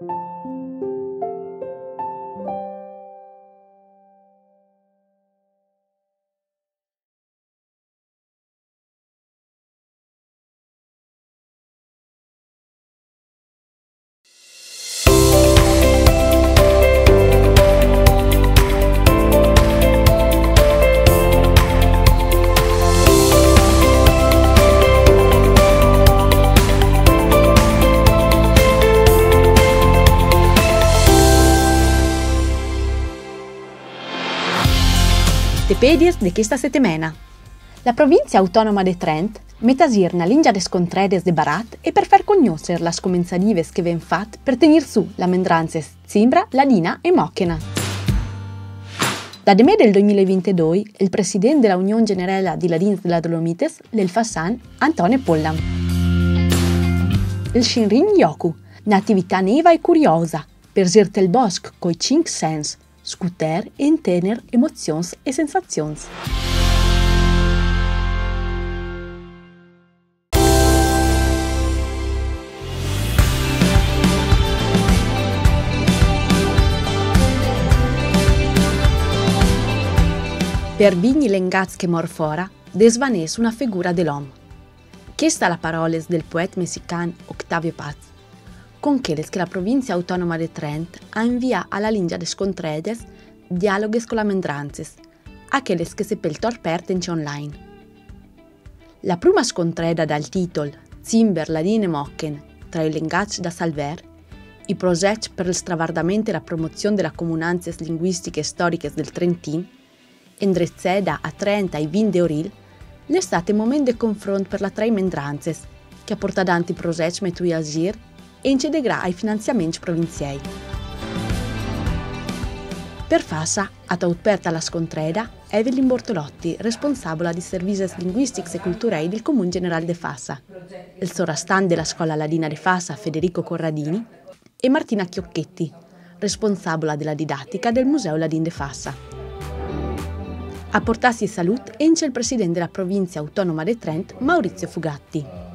you Tepedies de questa settimana. La provincia autonoma de Trent metasir na lingia des contredes de Barat e per far conoscere las comensadives che ven fat per tenir su la mendranzes Zimbra, Ladina e Mochena. Da de me del 2022, il presidente della Unione Generale di Ladins della Dolomites, l'Elfasan, Antonio Pollam. Il Shinrin Yoku, un'attività neva e curiosa, per zirte il bosco coi cinque sens, scuter e intener emozions e sensazions. Per vigni lengats che mor fora, desvanes una figura dell'uomo. Questa la paroles del poeta messican Octavio Paz, con che la provincia autonoma de Trent ha invia alla linea des contredes dialoghes con la mendranzes, aquelles che se pel torpertenci online. La prima scontreda dal titolo Zimber, Ladine e Mocken tra i lengats da Salver, i progetti per il stravardamento e la promozione della comunanze linguistiche e storiche del Trentin, indrezzeda a 30 e 20 oril, l'estate momento di confronto per la tra i mendranzes, che ha portato avanti progetti metui al gir e inciderà ai finanziamenti provinciali. Per Fassa, ha aperta la scontreda Evelyn Bortolotti, responsabile di servizi linguistici e culturali del Comune Generale de Fassa, il sovrastan della Scuola Ladina de Fassa Federico Corradini e Martina Chiocchetti, responsabile della didattica del Museo Ladin de Fassa. A portarsi salut ence il presidente della provincia autonoma di Trent, Maurizio Fugatti.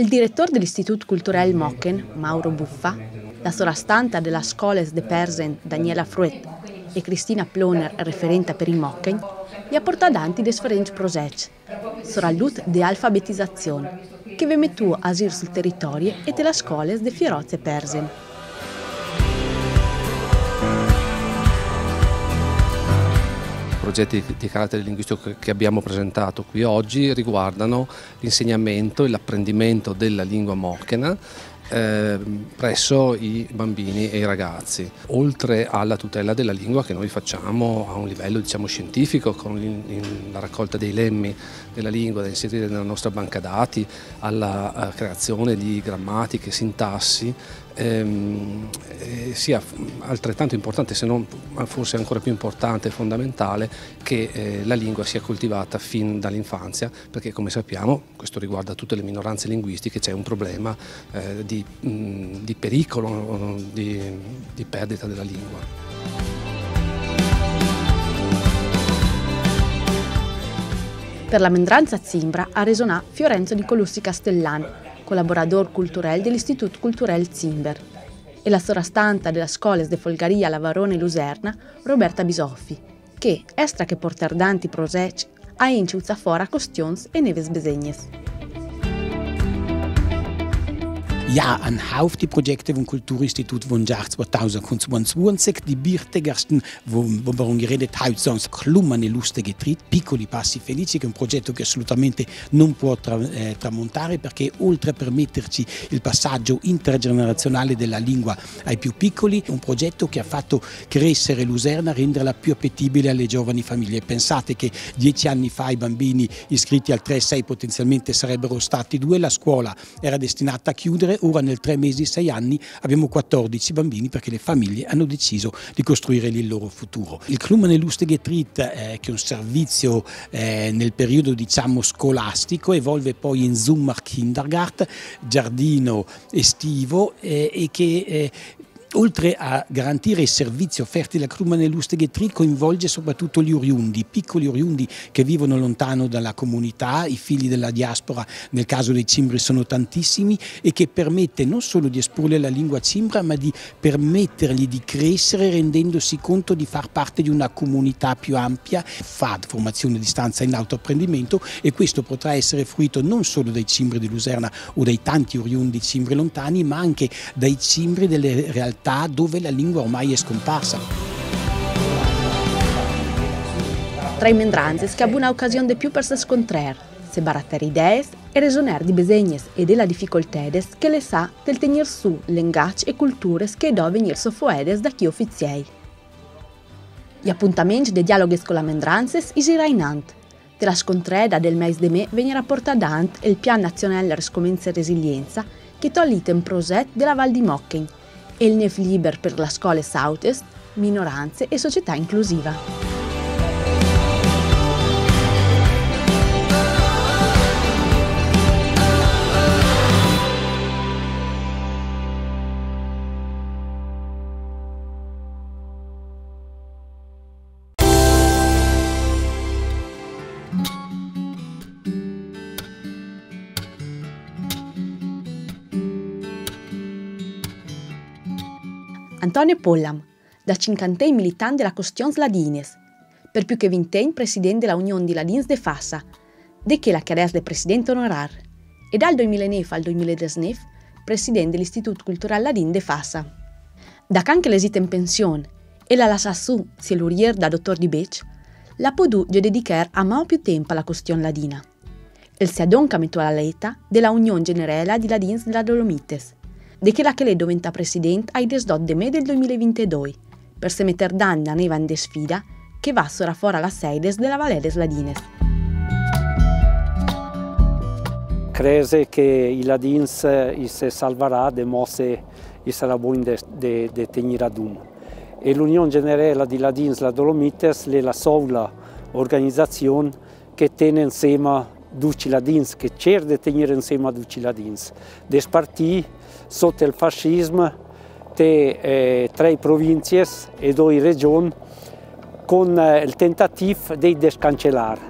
Il direttore dell'Istituto Culturale Mocken, Mauro Buffa, la sovrastanta della Scoles de Persen, Daniela Fruet, e Cristina Ploner, referente per il Mocken, gli ha portato avanti differenti progetti, soprattutto di alfabetizzazione, che vi mettu a giro sul territorio e della Scoles de Fierozze Persen. Progetti di carattere linguistico che abbiamo presentato qui oggi riguardano l'insegnamento e l'apprendimento della lingua mochena eh, presso i bambini e i ragazzi, oltre alla tutela della lingua che noi facciamo a un livello diciamo, scientifico con la raccolta dei lemmi della lingua da inserire nella nostra banca dati, alla creazione di grammatiche, sintassi, ehm, sia altrettanto importante, se non forse ancora più importante e fondamentale, che eh, la lingua sia coltivata fin dall'infanzia, perché come sappiamo, questo riguarda tutte le minoranze linguistiche, c'è un problema eh, di, mh, di, pericolo, di, di perdita della lingua. Per la mendranza Zimbra ha resonà Fiorenzo di Colussi Castellan, collaborador culturel dell'Istituto Culturel Zimber, e la sovrastanta della Scuola de Folgaria Lavarone Luserna, Roberta Bisoffi, che, estra che portar danti progetti, ha inciuzza fora questions e neves besegnes. Ja, een half die projecten van Cultuurinstituut van jaar 2022, die birtegasten, waarom geredet uit zo'n klumane lustige trit, piccoli passi felici, che è un progetto che assolutamente non può tra, eh, tramontare perché oltre a permetterci il passaggio intergenerazionale della lingua ai più piccoli, è un progetto che ha fatto crescere Luserna, renderla più appetibile alle giovani famiglie. Pensate che dieci anni fa i bambini iscritti al 3-6 potenzialmente sarebbero stati due, la scuola era destinata a chiudere, ora nel tre mesi, sei anni abbiamo 14 bambini perché le famiglie hanno deciso di costruire lì il loro futuro. Il Klumane Lustige Trit, eh, che è un servizio eh, nel periodo diciamo scolastico, evolve poi in Zummer Kindergarten, giardino estivo eh, e che eh, oltre a garantire i servizi offerti dalla Crumane Lusteghetri, coinvolge soprattutto gli oriundi, piccoli oriundi che vivono lontano dalla comunità, i figli della diaspora, nel caso dei cimbri sono tantissimi, e che permette non solo di esporre la lingua cimbra, ma di permettergli di crescere rendendosi conto di far parte di una comunità più ampia, FAD, formazione a distanza in autoapprendimento, e questo potrà essere fruito non solo dai cimbri di Luserna o dai tanti oriundi cimbri lontani, ma anche dai cimbri delle realtà realtà dove la lingua ormai è scomparsa. Tra i mendranzes che una occasione più per se scontrar, se barattare idee e resoner di besegnes e della difficoltedes che le sa del tenir su l'engacci e culture che do venir sofoedes da chi uffiziei. Gli appuntamenti dei dialoghi con la mendranzes isira in ant. Della scontreda del mese de me venirà portata ant il Piano Nazionale Rescomenza e Resilienza che tollite un progetto della Val di Mocken, e il NEF Liber per la scuola Southeast, minoranze e società inclusiva. Antonio Pollam, da cinquantei militant della Costions Ladines, per più che vinteń presidente della Unione di Ladins de Fassa, de che la carriera de presidente onorar, e dal 2009 al 2019 presidente dell'Istituto Culturale Ladin de Fassa. Da anche l'esita in pensione e la lascia su sia l'urier da dottor di Bec, la Podù gli dedicare a mano più tempo alla questione ladina. Il si adonca metto alla letta della Unione Generale di Ladins della Dolomites, de che la che lei diventa presidente ai desdot de me del 2022, per se metter danni a neva in sfida che va sora fora la seides della Valeres Ladines. Crese che i Ladins se salvarà de mosse i sarà buon de, de, de tenir ad un. E l'Unione Generale di Ladins La Dolomites è la sola organizzazione che tiene insieme due ladins, che cerca di tenere insieme a due ladins. Des partiti sotto il fascismo te eh, tre province e due regioni con eh, il tentativo di descancellare.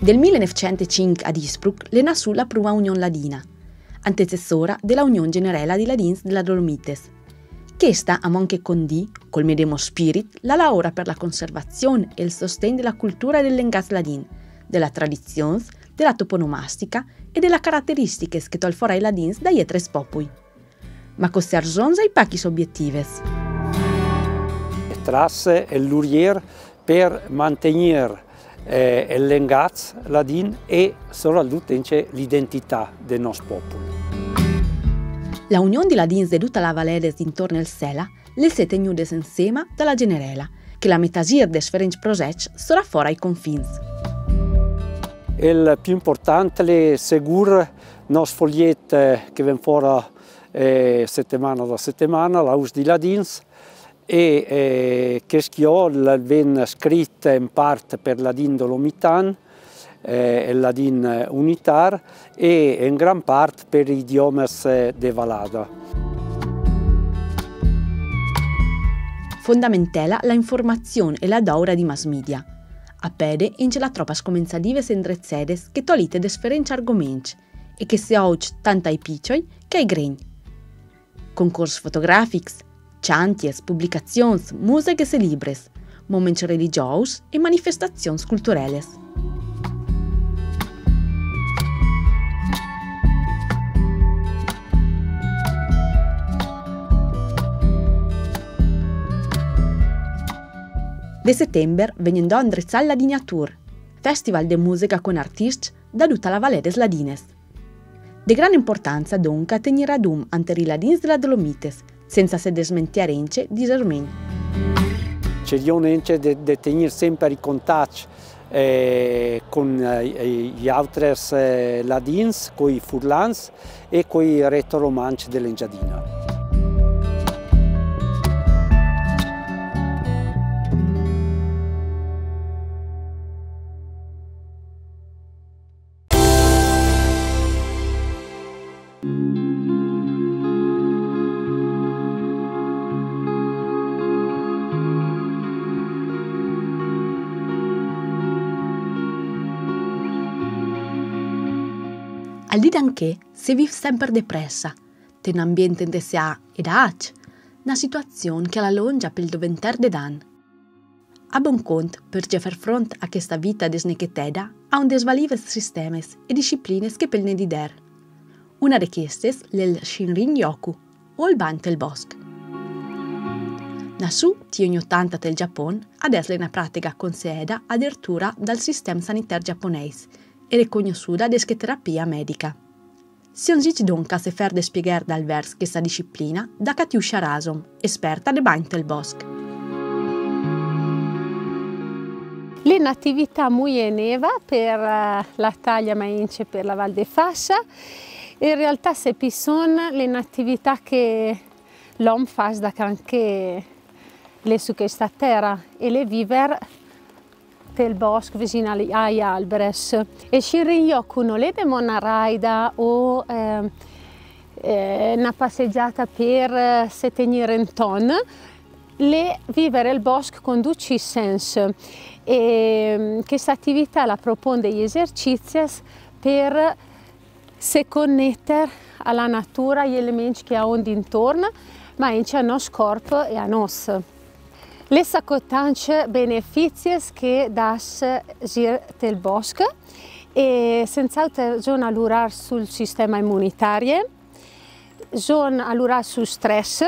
Del 1905 ad Innsbruck le nasù la prima Unione Ladina, antecessora della Unione Generale di Ladins della Dolomites. Questa a Monche Condì, col medesimo spirit, la lavora per la conservazione e il sostegno della cultura dell'engas ladin, della tradizione, della toponomastica e delle caratteristiche che tol forai ladins da ietres popui. Ma queste arzons i pachis obiettives. Trasse e l'urier per mantenere eh, l'engaz ladin e soprattutto l'identità del nostro popolo. La unione di ladins de tutta la Valedes intorno al Sela le sete nudes insieme dalla Generela, che la metasir des Ferenc Prosec sarà fuori ai confins. Il più importante è seguire i nostri foglietti che vengono fuori eh, settimana da settimana, la us di Ladins, e eh, che viene scritta in parte per Ladin Dolomitan, eh, il Ladin Unitar, e in gran parte per gli idiomi de Valada. Fondamentale la informazione e la daura di mass media. A pede ince la troppa scomenzadives e indrezzedes che tolite des ferenci argomenti e che se oggi tanto ai piccioi che ai gregni. Concorsi fotografici, chanties, pubblicazioni, musiche e libres, momenti religiosi e manifestazioni culturali. De settembre venendo a indrezzare la Dignatur, festival de musica con artisti da tutta la Valle des Ladines. De gran importanza dunque tenere ad um ante i ladins della Dolomites, senza se desmentiare ince di Germain. Cerchiamo di tenere sempre i contatti eh, con eh, gli altri eh, ladins, con i furlans e con i retoromanci dell'Engiadina. Al di anche se vive sempre depressa, ten ambiente in DSA ed ac, una situazione che la longia per il doventer de dan. A buon conto, per far fronte a questa vita desnecheteda, ha un desvalives sistemes e discipline che pel ne dider. Una de queste l'el Shinrin Yoku, o il Ban del Bosque. Nasu, ti anni 80 del Giappone, adesso è una pratica considerata addirittura dal sistema sanitario giapponese e riconosciuta come terapia medica. Si onzici dunque se fer de spiegare dal vers questa disciplina da Katiusha Rasom, esperta de Bain del Bosque. L'inattività molto neva per eh, la taglia maince per la Val de Fassa. In realtà se sono le attività che l'uomo fa da anche le su questa terra e le viver del bosco vicino agli alberi. E Scirinioku non è una raida o eh, eh, una passeggiata per eh, se tenere in ton, le vivere il bosco con duci senso e mm, questa attività la propone degli esercizi per se connettere alla natura, agli elementi che ha intorno, ma anche al nostro corpo e a noi. Le sacotanche benefici che das gir del bosco e senz'altro sono all'urar sul sistema immunitario, sono all'urar sul stress,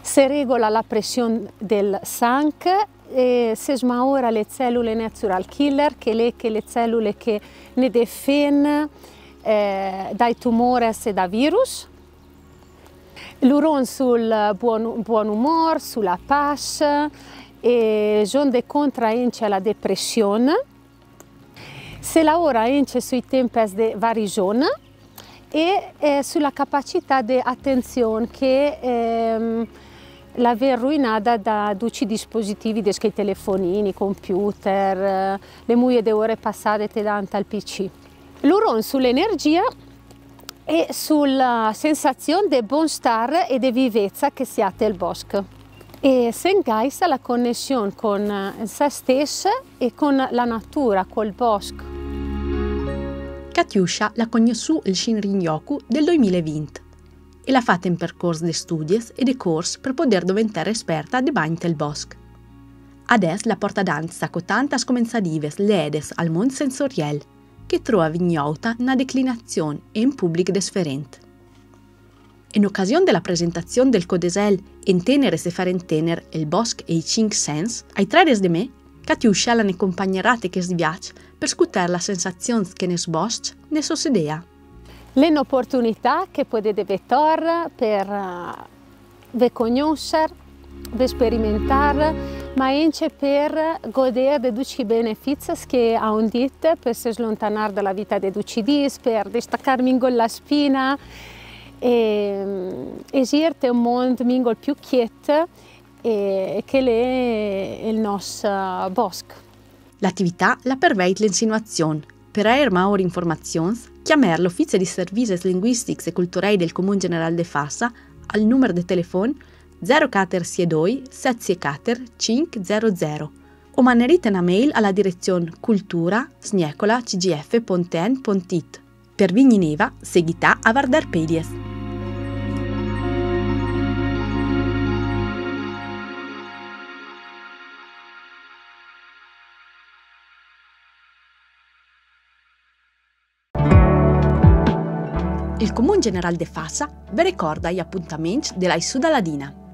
si regola la pressione del sangue e si smaura le cellule natural killer, che le, che le cellule che ne difendono eh, dai tumori e da virus. L'uron sul buon, buon umore, sulla pace e jonde contra la depressione. Se lavora anche sui tempi di guarigione e eh, sulla capacità di attenzione che ehm, l'aver ruinata da tutti i dispositivi, desde i telefonini, computer, le muie di ore passate davanti al PC. L'uron sull'energia e sulla sensazione di buonstare e di vivezza che si ha nel bosco. E Sengaisa la connessione con eh, se stessa e con la natura, col bosco. Katiusha l'ha conosciuto il Shinrin-yoku del 2020 e l'ha fatta in percorso di studi e di corsi per poter diventare esperta di bagno del bosco. Adesso la porta danza con tantas comensadives ledes al mondo sensoriale che trova vignota una declinazione in pubblico differente. In occasione della presentazione del Codesel in tenere se fare in tenere il bosco e i cinque sens, ai tre di me, Katiuscia la ne accompagnerate che sviac per scutare la sensazione che ne sbosc ne sosedea. Le opportunità che potete vedere per ve conoscere, ve sperimentare, ma anche per godere di tutti i benefici che ha un dit, per si allontanare dalla vita di dis, per distaccarmi con la spina e esirte un mondo mingol più quieto e che è il nostro bosco. L'attività la pervade l'insinuazione. Per avere maggiori informazioni, chiamare l'Uffizio di Services Linguistics e Culturali del Comune Generale de Fassa al numero di telefono 0462 704 500 o manderite una mail alla direzione cultura-cgf.en.it. Per Vigni Neva, seguita a Vardar Pedies. Il Comune General de Fassa vi ricorda gli appuntamenti della Suda Ladina.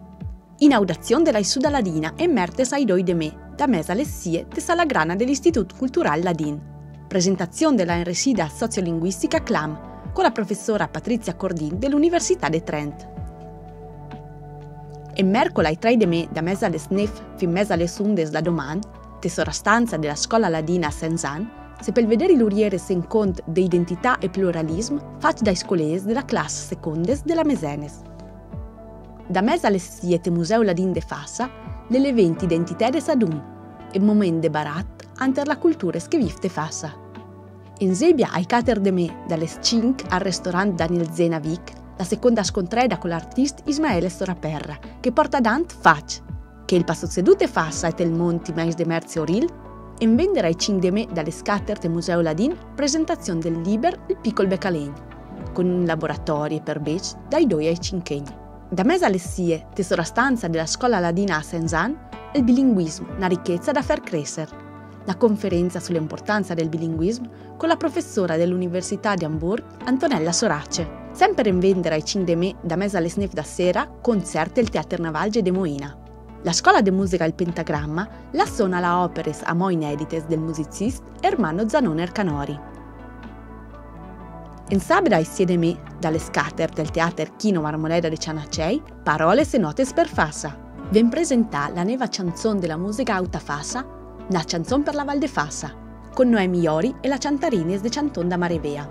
Inaudazione della Suda Ladina e Mertes ai doi de me, da mesa lessie de Salagrana dell'Istituto Cultural Ladin. Presentazione della resida sociolinguistica CLAM con la professora Patrizia Cordin dell'Università de Trent. E mercoledì 3 de me, da mesa le snef fin mesa le sundes da doman, tesora stanza della scuola ladina a Senzan, se per vedere l'uriere se incontro di identità e pluralismo, faccio dai scolesi della classe secondes della Mesenes. Da mesa alle siete Museo Ladin de Fassa, l'eventi identitaire sadun, e moment de barat ante la cultura schevifte Fassa. In Zebia ai cater de me, dalle 5 al ristorante Daniel Zenavic, la seconda scontreda con l'artista Ismaele Soraperra, che porta dant fac, che il passo sedute Fassa e tel monti mais de Merzio Ril, in vendere ai cindeme dalle scatterte Museo Ladin presentazione del Liber il Piccol Beccalin, con laboratori per beach dai 2 ai 5 anni. Da mesa alle tesora stanza della scuola ladina a Saint-Jean, il bilinguismo, una ricchezza da far crescere. La conferenza sull'importanza del bilinguismo con la professora dell'Università di Hamburg, Antonella Sorace. Sempre in vendere ai cindeme da mesa alle snif da sera, concerti al Teatro Navalge de Moina. La scuola di musica Il Pentagramma la suona la operes a mo inedites del musicist Ermanno Zanone Ercanori. In sabra insieme me, dalle scatter del teatro Chino Marmoleda di Cianacei, parole e note per Fassa. Ben presenta la neva canzone della musica Auta Fassa, una canzone per la Val de Fassa, con Noemi Iori e la Ciantarines de Canton da Marevea.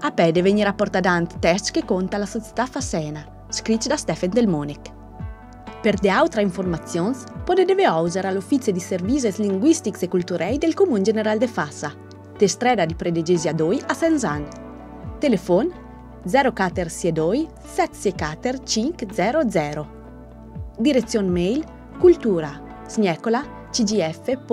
A pede venire a portadant test che conta la società fassena, scritto da Stefan Del Monic. Per de altre informazioni potete usare all'Uffizio di Services Linguistics e Culturei del Comune General de Fassa, de strada di Predegesia 2 a Senzan. Telefon 0462 774 500. Direzione mail cultura cgf.tn.it